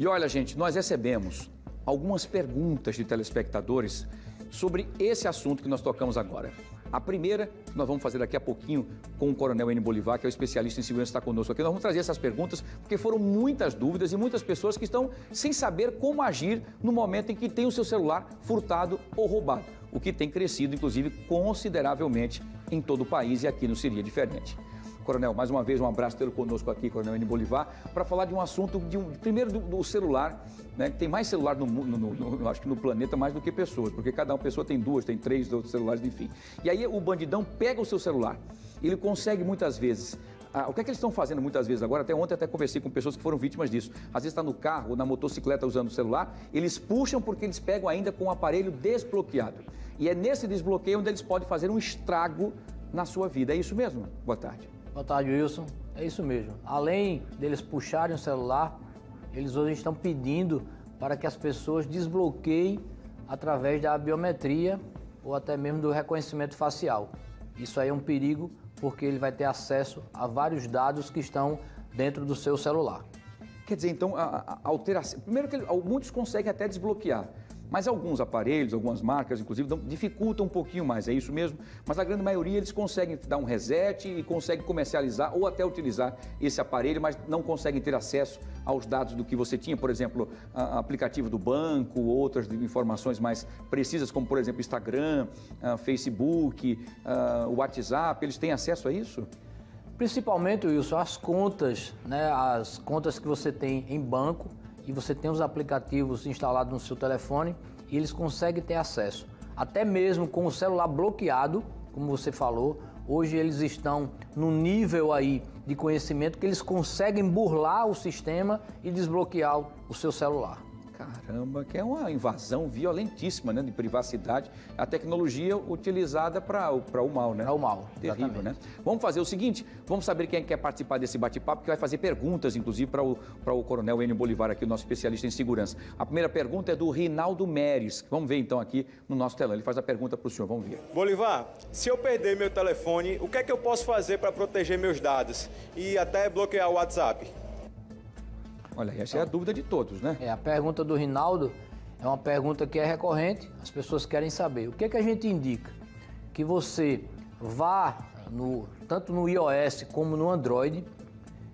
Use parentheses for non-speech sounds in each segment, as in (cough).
E olha, gente, nós recebemos algumas perguntas de telespectadores sobre esse assunto que nós tocamos agora. A primeira, nós vamos fazer daqui a pouquinho com o Coronel N. Bolivar, que é o especialista em segurança, está conosco aqui. Nós vamos trazer essas perguntas, porque foram muitas dúvidas e muitas pessoas que estão sem saber como agir no momento em que tem o seu celular furtado ou roubado, o que tem crescido, inclusive, consideravelmente em todo o país e aqui não seria diferente. Coronel, mais uma vez um abraço tê-lo conosco aqui, Coronel N. Bolivar, para falar de um assunto, de um, primeiro do, do celular, né? Tem mais celular no, no, acho que no planeta mais do que pessoas, porque cada uma pessoa tem duas, tem três outros celulares, enfim. E aí o bandidão pega o seu celular, ele consegue muitas vezes ah, o que é que eles estão fazendo muitas vezes agora? Até ontem até conversei com pessoas que foram vítimas disso. Às vezes está no carro na motocicleta usando o celular, eles puxam porque eles pegam ainda com o aparelho desbloqueado. E é nesse desbloqueio onde eles podem fazer um estrago na sua vida. É isso mesmo? Boa tarde. Boa tarde, Wilson. É isso mesmo. Além deles puxarem o celular, eles hoje estão pedindo para que as pessoas desbloqueiem através da biometria ou até mesmo do reconhecimento facial. Isso aí é um perigo porque ele vai ter acesso a vários dados que estão dentro do seu celular. Quer dizer, então, a, a alteração. Primeiro que muitos conseguem até desbloquear. Mas alguns aparelhos, algumas marcas, inclusive, dificultam um pouquinho mais, é isso mesmo? Mas a grande maioria eles conseguem dar um reset e conseguem comercializar ou até utilizar esse aparelho, mas não conseguem ter acesso aos dados do que você tinha, por exemplo, aplicativo do banco, outras informações mais precisas, como por exemplo Instagram, Facebook, WhatsApp, eles têm acesso a isso? Principalmente, Wilson, as contas, né, as contas que você tem em banco, e você tem os aplicativos instalados no seu telefone e eles conseguem ter acesso. Até mesmo com o celular bloqueado, como você falou, hoje eles estão no nível aí de conhecimento que eles conseguem burlar o sistema e desbloquear o seu celular. Caramba, que é uma invasão violentíssima né, de privacidade, a tecnologia utilizada para o mal, né? Para o mal, Terrível, exatamente. né? Vamos fazer o seguinte, vamos saber quem quer participar desse bate-papo, que vai fazer perguntas, inclusive, para o, o Coronel Enio Bolivar, aqui, o nosso especialista em segurança. A primeira pergunta é do Rinaldo Meres. Vamos ver, então, aqui no nosso telão. Ele faz a pergunta para o senhor, vamos ver. Bolivar, se eu perder meu telefone, o que é que eu posso fazer para proteger meus dados e até bloquear o WhatsApp? Olha, essa é a dúvida de todos, né? É, a pergunta do Rinaldo é uma pergunta que é recorrente, as pessoas querem saber. O que, é que a gente indica? Que você vá no, tanto no iOS como no Android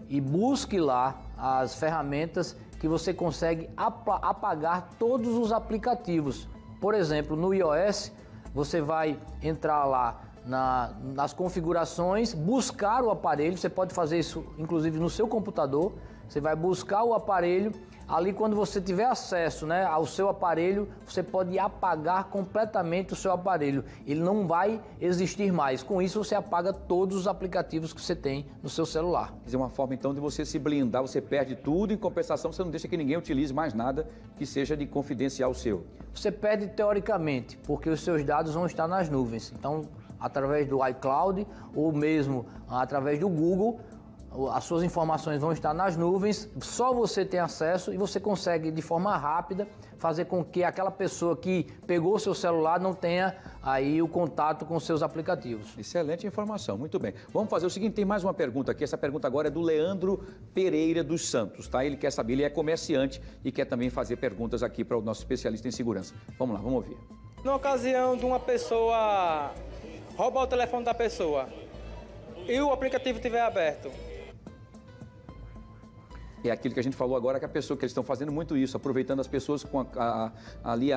e busque lá as ferramentas que você consegue apagar todos os aplicativos. Por exemplo, no iOS, você vai entrar lá na, nas configurações, buscar o aparelho, você pode fazer isso inclusive no seu computador você vai buscar o aparelho. Ali, quando você tiver acesso né, ao seu aparelho, você pode apagar completamente o seu aparelho. Ele não vai existir mais. Com isso, você apaga todos os aplicativos que você tem no seu celular. É uma forma então de você se blindar, você perde tudo, em compensação, você não deixa que ninguém utilize mais nada que seja de confidencial seu. Você perde teoricamente, porque os seus dados vão estar nas nuvens. Então, através do iCloud ou mesmo através do Google, as suas informações vão estar nas nuvens, só você tem acesso e você consegue de forma rápida fazer com que aquela pessoa que pegou o seu celular não tenha aí o contato com os seus aplicativos. Excelente informação, muito bem. Vamos fazer o seguinte, tem mais uma pergunta aqui, essa pergunta agora é do Leandro Pereira dos Santos, tá? Ele quer saber, ele é comerciante e quer também fazer perguntas aqui para o nosso especialista em segurança. Vamos lá, vamos ouvir. Na ocasião de uma pessoa roubar o telefone da pessoa e o aplicativo estiver aberto, é aquilo que a gente falou agora, que a pessoa que eles estão fazendo muito isso, aproveitando as pessoas com a, a, a, ali,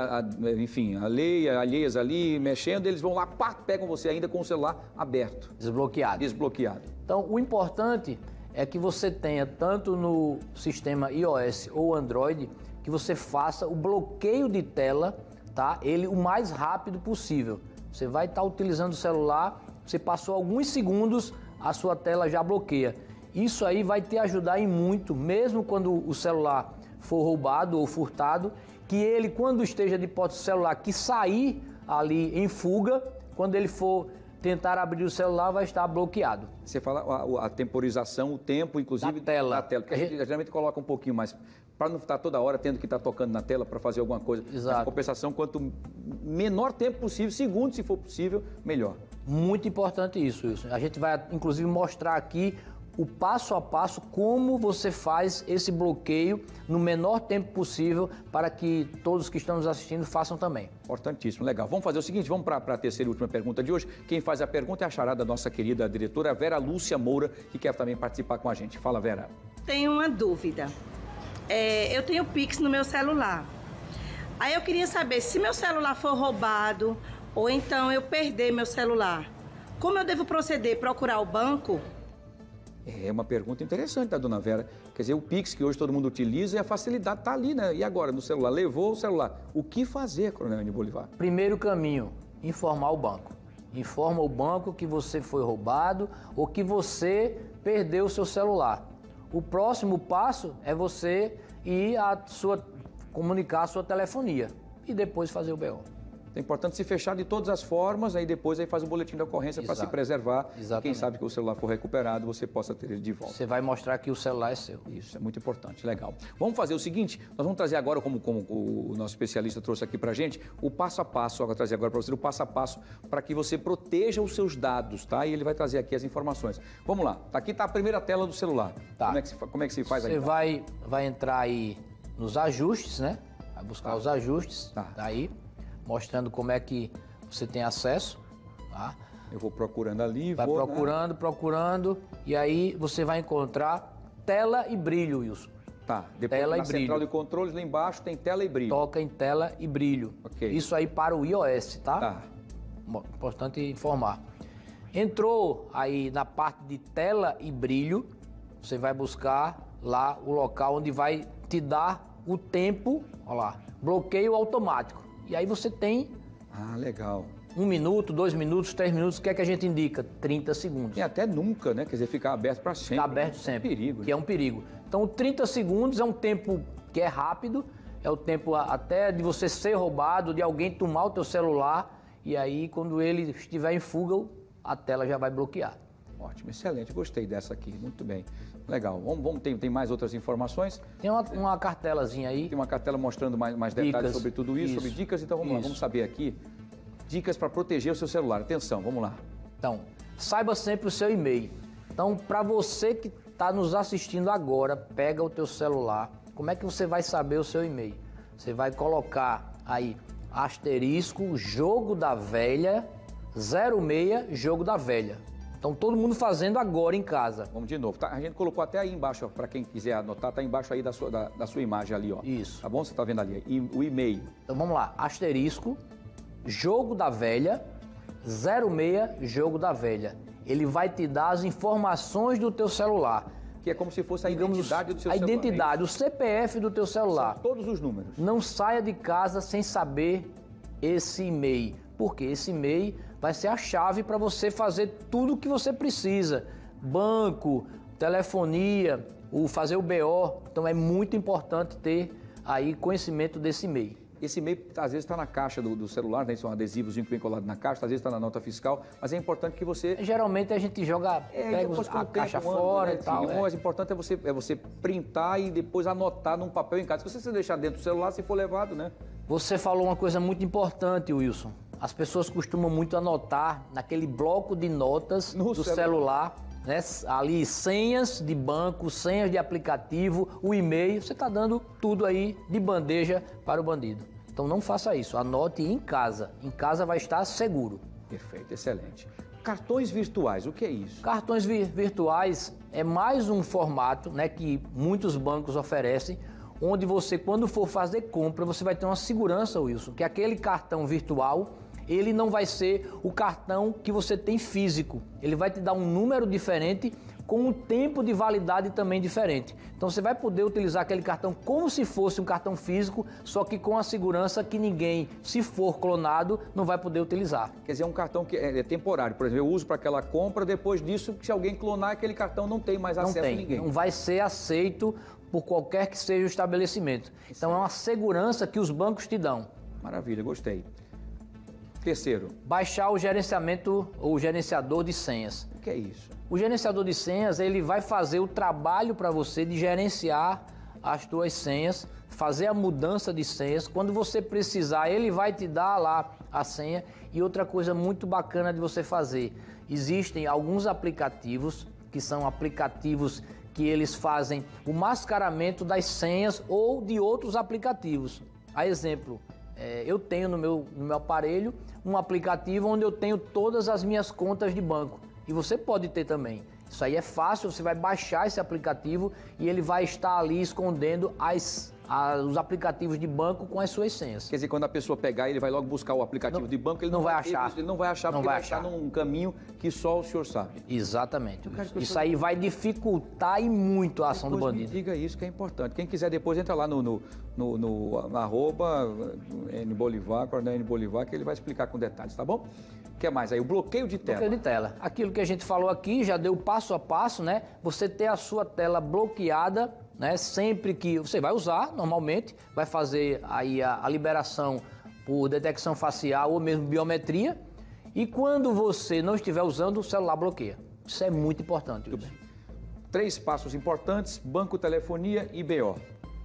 enfim, alheia, alheias ali, mexendo, eles vão lá, pá, pegam você ainda com o celular aberto. Desbloqueado. Desbloqueado. Então, o importante é que você tenha, tanto no sistema iOS ou Android, que você faça o bloqueio de tela, tá? Ele o mais rápido possível. Você vai estar tá utilizando o celular, você passou alguns segundos, a sua tela já bloqueia. Isso aí vai te ajudar em muito, mesmo quando o celular for roubado ou furtado, que ele, quando esteja de posse do celular, que sair ali em fuga, quando ele for tentar abrir o celular, vai estar bloqueado. Você fala a, a temporização, o tempo, inclusive da tela. Da tela, porque a gente geralmente coloca um pouquinho mais para não estar toda hora tendo que estar tocando na tela para fazer alguma coisa. Exato. compensação, quanto menor tempo possível, segundos se for possível, melhor. Muito importante isso, isso. A gente vai inclusive mostrar aqui o passo a passo como você faz esse bloqueio no menor tempo possível para que todos que estão nos assistindo façam também. Importantíssimo, legal. Vamos fazer o seguinte, vamos para a terceira e última pergunta de hoje. Quem faz a pergunta é a charada da nossa querida diretora Vera Lúcia Moura, que quer também participar com a gente. Fala, Vera. Tenho uma dúvida. É, eu tenho Pix no meu celular. Aí eu queria saber se meu celular for roubado ou então eu perder meu celular. Como eu devo proceder? Procurar o banco? É uma pergunta interessante da dona Vera. Quer dizer, o Pix que hoje todo mundo utiliza e a facilidade está ali, né? E agora, no celular? Levou o celular. O que fazer, Coronel N. Bolivar? Primeiro caminho, informar o banco. Informa o banco que você foi roubado ou que você perdeu o seu celular. O próximo passo é você ir a sua comunicar a sua telefonia e depois fazer o BO. É importante se fechar de todas as formas, aí depois aí faz o boletim de ocorrência para se preservar. Exatamente. Quem sabe que o celular for recuperado, você possa ter ele de volta. Você vai mostrar que o celular é seu. Isso, é muito importante, legal. Vamos fazer o seguinte, nós vamos trazer agora, como, como o nosso especialista trouxe aqui para gente, o passo a passo, vou trazer agora para você o passo a passo para que você proteja os seus dados, tá? E ele vai trazer aqui as informações. Vamos lá, tá aqui está a primeira tela do celular. Tá. Como é que se, como é que se faz você aí? Você vai, vai entrar aí nos ajustes, né? Vai buscar tá. os ajustes, tá. aí mostrando como é que você tem acesso. Tá? Eu vou procurando ali, vai vou, procurando, né? procurando, e aí você vai encontrar tela e brilho, Wilson. Tá, depois tela na e central brilho. de controles lá embaixo tem tela e brilho. Toca em tela e brilho. Okay. Isso aí para o iOS, tá? Tá. Importante informar. Entrou aí na parte de tela e brilho, você vai buscar lá o local onde vai te dar o tempo, olha lá, bloqueio automático. E aí você tem. Ah, legal. Um minuto, dois minutos, três minutos, o que é que a gente indica? 30 segundos. E até nunca, né? Quer dizer, ficar aberto para sempre. Ficar aberto sempre. É um perigo. Que né? é um perigo. Então, 30 segundos é um tempo que é rápido, é o tempo até de você ser roubado, de alguém tomar o teu celular, e aí, quando ele estiver em fuga, a tela já vai bloquear. Ótimo, excelente. Gostei dessa aqui, muito bem. Legal. Vamos, vamos tem, tem mais outras informações? Tem uma, uma cartelazinha aí. Tem uma cartela mostrando mais, mais detalhes sobre tudo isso, isso, sobre dicas. Então vamos isso. lá, vamos saber aqui. Dicas para proteger o seu celular. Atenção, vamos lá. Então, saiba sempre o seu e-mail. Então, para você que está nos assistindo agora, pega o teu celular. Como é que você vai saber o seu e-mail? Você vai colocar aí asterisco jogo da velha 06 jogo da velha. Então todo mundo fazendo agora em casa. Vamos de novo. Tá, a gente colocou até aí embaixo, para quem quiser anotar, tá embaixo aí da sua, da, da, sua imagem ali, ó. Isso. Tá bom? Você tá vendo ali. E, o e-mail. Então vamos lá. Asterisco, jogo da velha, 06 jogo da velha. Ele vai te dar as informações do teu celular. Que é como se fosse a Digamos, identidade do seu a celular. A identidade, é o CPF do teu celular. São todos os números. Não saia de casa sem saber esse e-mail. Porque esse e-mail vai ser a chave para você fazer tudo o que você precisa. Banco, telefonia, o fazer o BO. Então é muito importante ter aí conhecimento desse e-mail. Esse e-mail às vezes está na caixa do, do, celular, né? São adesivos que vem colado na caixa, às vezes está na nota fiscal, mas é importante que você. Geralmente a gente joga, é, pega os, a caixa fora né? e tal. o é. mais importante é você, é você printar e depois anotar num papel em casa. Se você deixar dentro do celular, se for levado, né? Você falou uma coisa muito importante, Wilson. As pessoas costumam muito anotar naquele bloco de notas no do celular, né? ali senhas de banco, senhas de aplicativo, o e-mail. Você está dando tudo aí de bandeja para o bandido. Então não faça isso. Anote em casa. Em casa vai estar seguro. Perfeito, excelente. Cartões virtuais, o que é isso? Cartões virtuais é mais um formato né, que muitos bancos oferecem onde você, quando for fazer compra, você vai ter uma segurança, Wilson, que aquele cartão virtual ele não vai ser o cartão que você tem físico. Ele vai te dar um número diferente com um tempo de validade também diferente. Então você vai poder utilizar aquele cartão como se fosse um cartão físico, só que com a segurança que ninguém, se for clonado, não vai poder utilizar. Quer dizer, é um cartão que é, é temporário. Por exemplo, eu uso para aquela compra, depois disso, se alguém clonar aquele cartão, não tem mais acesso não tem. a ninguém. Não vai ser aceito por qualquer que seja o estabelecimento. Então é uma segurança que os bancos te dão. Maravilha, gostei. Terceiro. Baixar o gerenciamento ou o gerenciador de senhas. O que é isso? O gerenciador de senhas, ele vai fazer o trabalho para você de gerenciar as tuas senhas, fazer a mudança de senhas. Quando você precisar, ele vai te dar lá a senha. E outra coisa muito bacana de você fazer, existem alguns aplicativos que são aplicativos que eles fazem o mascaramento das senhas ou de outros aplicativos. A exemplo, é, eu tenho no meu, no meu aparelho um aplicativo onde eu tenho todas as minhas contas de banco. E você pode ter também. Isso aí é fácil, você vai baixar esse aplicativo e ele vai estar ali escondendo as, os aplicativos de banco com as suas senhas. Quer dizer, quando a pessoa pegar, ele vai logo buscar o aplicativo Não- de banco, ele não não, vai achar. isso, ele não vai achar, Não porque vai vai achar achar. num caminho que só o senhor sabe. Exatamente. Isso eu- aí vai dificultar e muito a ação do bandido. diga isso que é importante. Quem quiser depois entra lá no, no, no, no arroba N Bolivar, Coronel N Bolivar, que ele vai explicar com detalhes, tá bom? O que mais aí? O bloqueio de tela. Bloqueio de tela. Aquilo que a gente falou aqui já deu passo a passo, né? Você ter a sua tela bloqueada, né? Sempre que você vai usar, normalmente, vai fazer aí a, a liberação por detecção facial ou mesmo biometria. E quando você não estiver usando, o celular bloqueia. Isso é muito importante. Wilson. Três passos importantes: banco, telefonia e BO.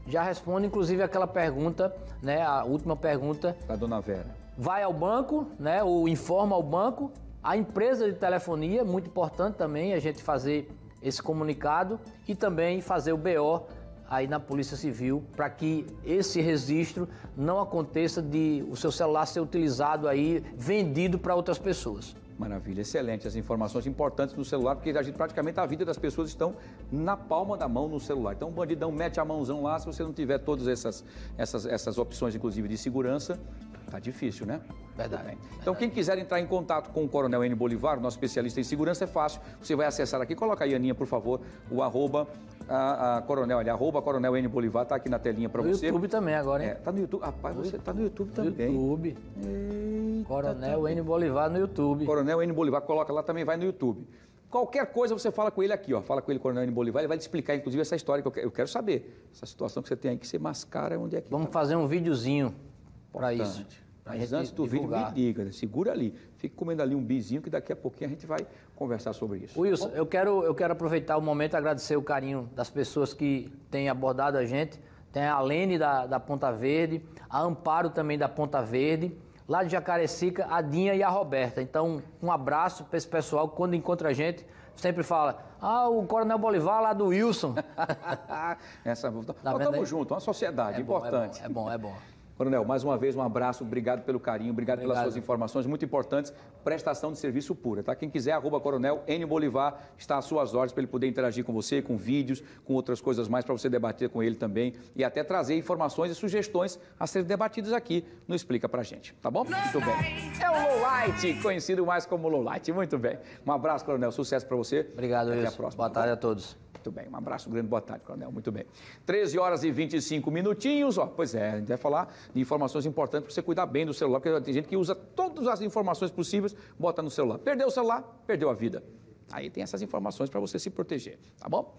Já responde, inclusive, aquela pergunta, né? A última pergunta Da dona Vera. Vai ao banco, né, ou informa ao banco. A empresa de telefonia, muito importante também a gente fazer esse comunicado e também fazer o BO aí na Polícia Civil para que esse registro não aconteça de o seu celular ser utilizado aí, vendido para outras pessoas. Maravilha, excelente. As informações importantes no celular, porque a gente, praticamente a vida das pessoas estão na palma da mão no celular. Então o bandidão mete a mãozão lá, se você não tiver todas essas, essas, essas opções, inclusive de segurança, tá difícil, né? Verdade. Bem. Então quem quiser entrar em contato com o Coronel N. Bolivar, nosso especialista em segurança, é fácil. Você vai acessar aqui, coloca aí, Aninha, por favor, o arroba, a, a Coronel, ali, arroba Coronel N. Bolivar, tá aqui na telinha para No você. YouTube também agora, hein? É, tá no YouTube. Rapaz, você tá no YouTube também. YouTube. Eita, Coronel N. Bolivar no YouTube. Coronel N. Bolivar, coloca lá também, vai no YouTube. Qualquer coisa você fala com ele aqui, ó. Fala com ele, Coronel N. Bolivar, ele vai te explicar, inclusive, essa história que eu quero, eu quero saber. Essa situação que você tem aí, que você mascara onde é que Vamos tá. fazer um videozinho para isso. Pra Mas antes do vídeo, me diga, segura ali. Fique comendo ali um bizinho que daqui a pouquinho a gente vai conversar sobre isso. Wilson, eu quero, eu quero aproveitar o momento e agradecer o carinho das pessoas que têm abordado a gente. Tem a Lene da, da Ponta Verde, a Amparo também da Ponta Verde, lá de Jacarecica, a Dinha e a Roberta. Então, um abraço para esse pessoal que quando encontra a gente, sempre fala, ah, o Coronel Bolivar lá do Wilson. (laughs) Essa, Tá estamos juntos, uma sociedade É bom, importante. É bom, é bom. é bom. Coronel, mais uma vez um abraço, obrigado pelo carinho, obrigado, pelas Obrigado. suas informações muito importantes. Prestação de serviço pura, tá? Quem quiser, arroba Coronel N Bolivar, está às suas ordens para ele poder interagir com você, com vídeos, com outras coisas mais, para você debater com ele também e até trazer informações e sugestões a serem debatidas aqui no Explica Pra Gente, tá bom? Muito bem. É o Lowlight, conhecido mais como Lowlight. Muito bem. Um abraço, Coronel, sucesso para você. Obrigado, Até a próxima. Boa tá tarde a todos. Muito bem, um abraço grande, boa tarde, Coronel. Muito bem. 13 horas e 25 minutinhos, ó. Pois é, a gente vai falar de informações importantes para você cuidar bem do celular, porque tem gente que usa todas as informações possíveis, bota no celular. Perdeu o celular, perdeu a vida. Aí tem essas informações para você se proteger, tá bom?